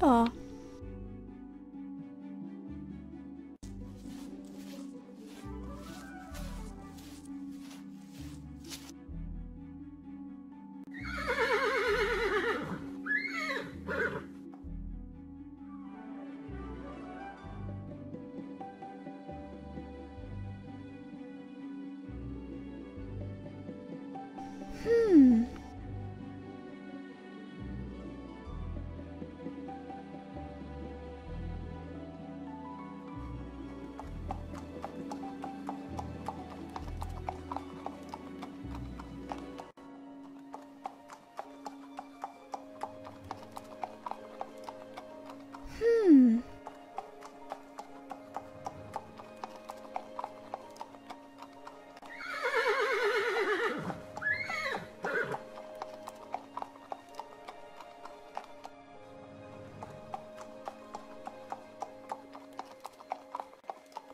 Ja.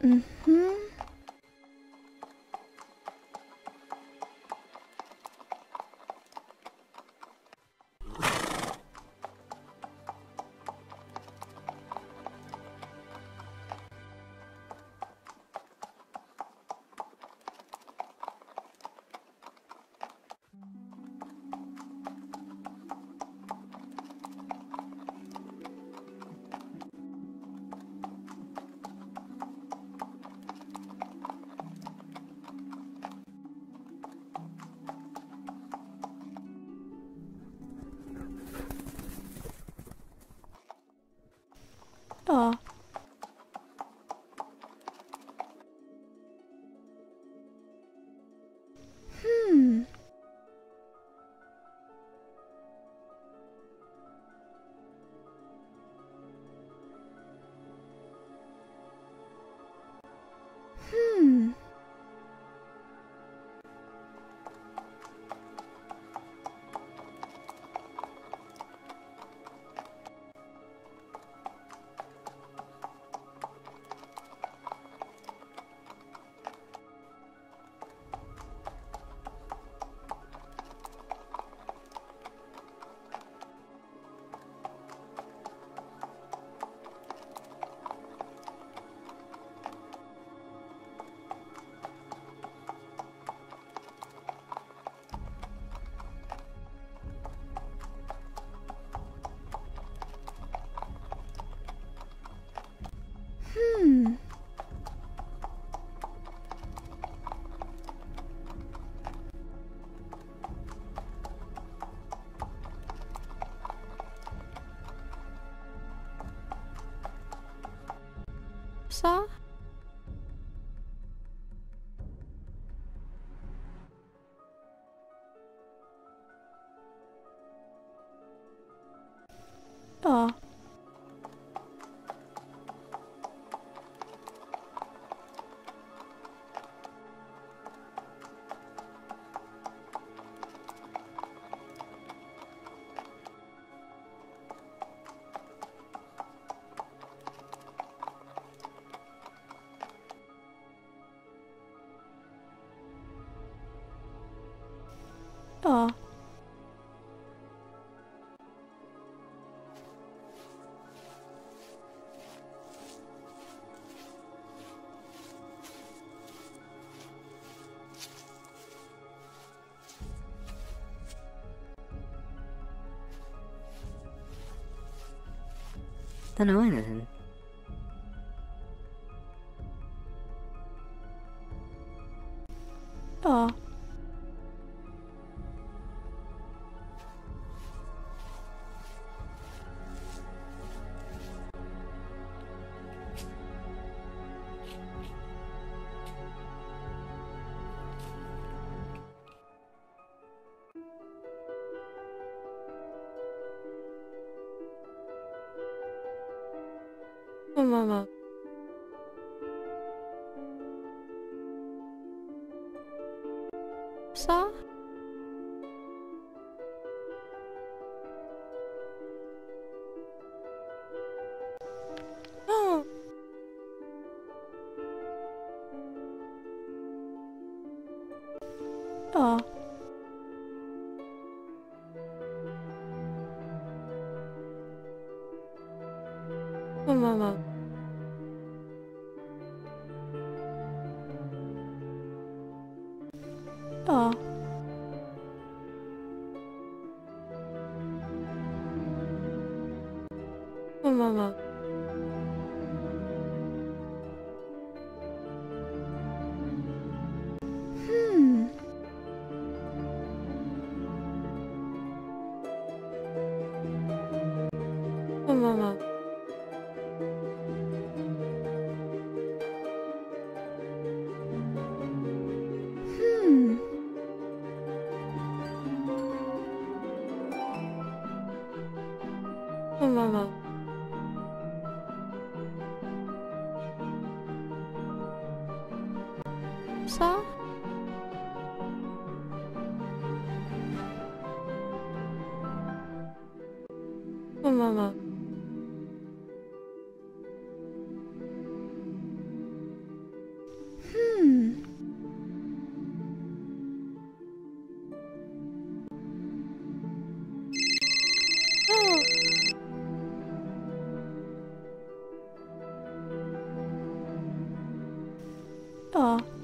嗯。哼啊。saw? Ja. Den har ingenting. Ja. まあまあまあ。さ？うん。あ。こんばんは。あ。こんばんは。うんこんばんは。こんばんは。さこ Oh.